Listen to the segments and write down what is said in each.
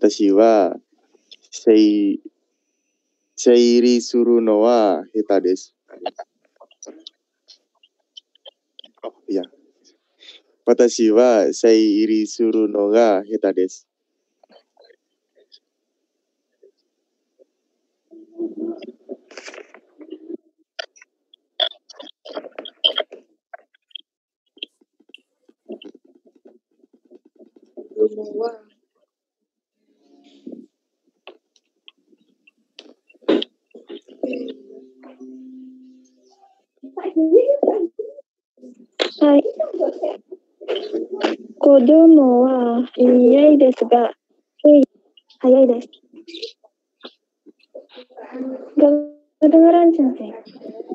私は整理するのは下手です。いや私は整理するのが下手です。Wow. は、い。子供は早いですが、えい早いです。ガブラン先生。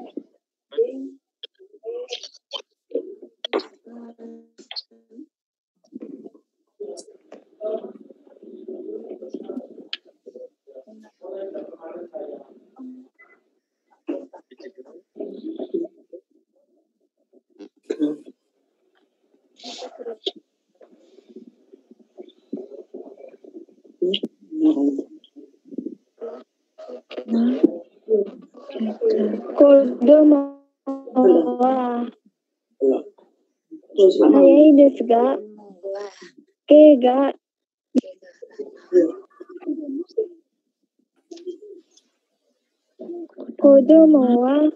子供は早いですが、毛が子供は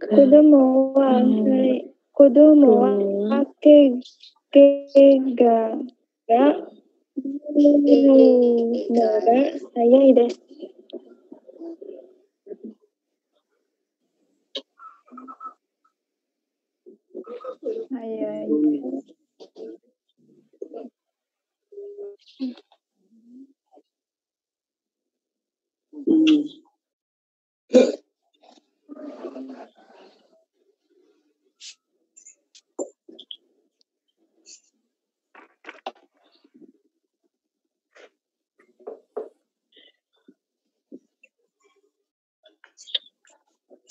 子供は、はい。子供は毛毛ががので早いです。早い。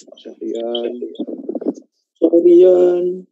Syahrian. Syahrian.